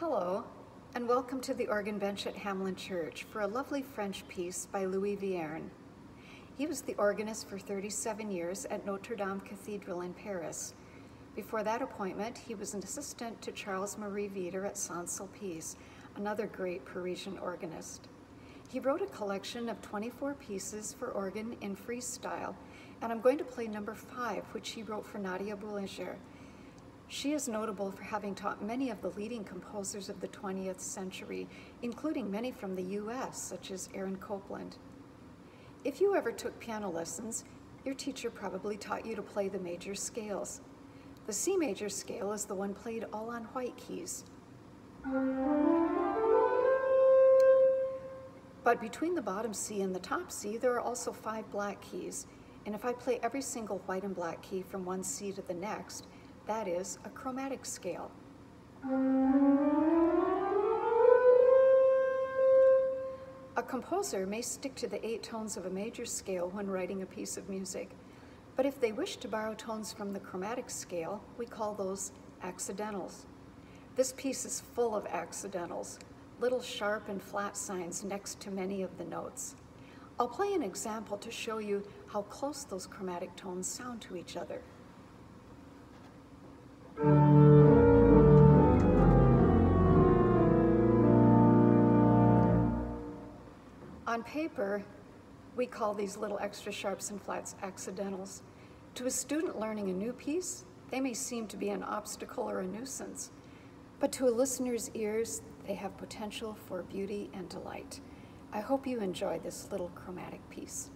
Hello, and welcome to the organ bench at Hamline Church for a lovely French piece by Louis Vierne. He was the organist for 37 years at Notre Dame Cathedral in Paris. Before that appointment, he was an assistant to Charles Marie Widor at Saint-Sulpice, another great Parisian organist. He wrote a collection of 24 pieces for organ in freestyle, and I'm going to play number five, which he wrote for Nadia Boulanger. She is notable for having taught many of the leading composers of the 20th century, including many from the US, such as Aaron Copland. If you ever took piano lessons, your teacher probably taught you to play the major scales. The C major scale is the one played all on white keys. But between the bottom C and the top C, there are also five black keys. And if I play every single white and black key from one C to the next, that is a chromatic scale. A composer may stick to the eight tones of a major scale when writing a piece of music, but if they wish to borrow tones from the chromatic scale, we call those accidentals. This piece is full of accidentals, little sharp and flat signs next to many of the notes. I'll play an example to show you how close those chromatic tones sound to each other. On paper, we call these little extra sharps and flats accidentals. To a student learning a new piece, they may seem to be an obstacle or a nuisance, but to a listener's ears, they have potential for beauty and delight. I hope you enjoy this little chromatic piece.